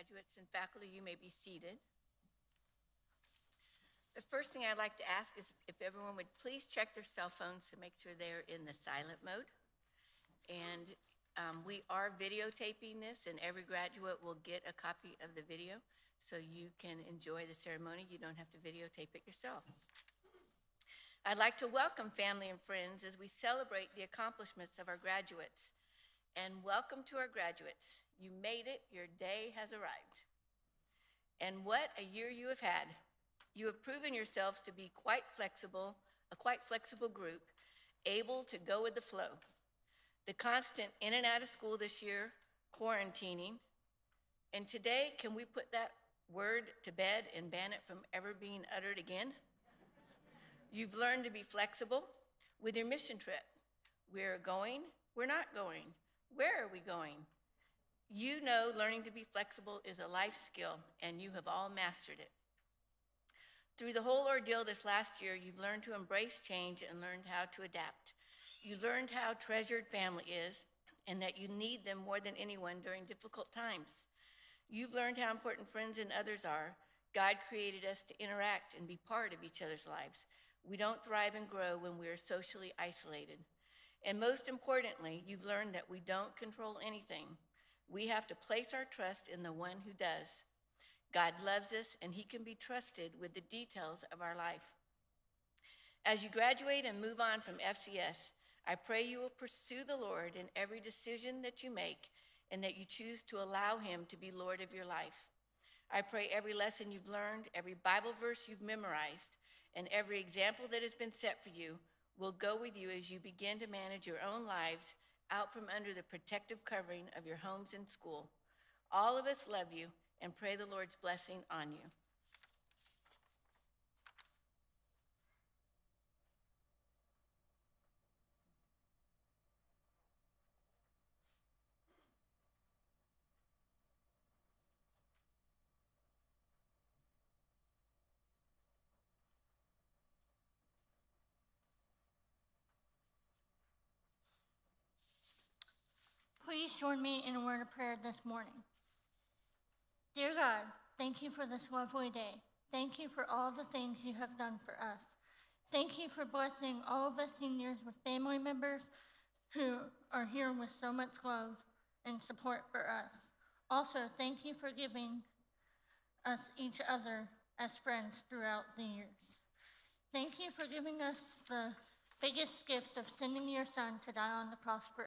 Students and faculty, you may be seated. The first thing I'd like to ask is if everyone would please check their cell phones to make sure they're in the silent mode. And um, we are videotaping this, and every graduate will get a copy of the video so you can enjoy the ceremony. You don't have to videotape it yourself. I'd like to welcome family and friends as we celebrate the accomplishments of our graduates. And welcome to our graduates. You made it, your day has arrived. And what a year you have had. You have proven yourselves to be quite flexible, a quite flexible group, able to go with the flow. The constant in and out of school this year, quarantining, and today, can we put that word to bed and ban it from ever being uttered again? You've learned to be flexible with your mission trip. We're going, we're not going. Where are we going? You know learning to be flexible is a life skill, and you have all mastered it. Through the whole ordeal this last year, you've learned to embrace change and learned how to adapt. You learned how treasured family is and that you need them more than anyone during difficult times. You've learned how important friends and others are. God created us to interact and be part of each other's lives. We don't thrive and grow when we are socially isolated. And most importantly, you've learned that we don't control anything. We have to place our trust in the one who does. God loves us, and he can be trusted with the details of our life. As you graduate and move on from FCS, I pray you will pursue the Lord in every decision that you make and that you choose to allow him to be Lord of your life. I pray every lesson you've learned, every Bible verse you've memorized, and every example that has been set for you will go with you as you begin to manage your own lives out from under the protective covering of your homes and school. All of us love you and pray the Lord's blessing on you. Please join me in a word of prayer this morning. Dear God, thank you for this lovely day. Thank you for all the things you have done for us. Thank you for blessing all of us seniors with family members who are here with so much love and support for us. Also, thank you for giving us each other as friends throughout the years. Thank you for giving us the biggest gift of sending your son to die on the cross for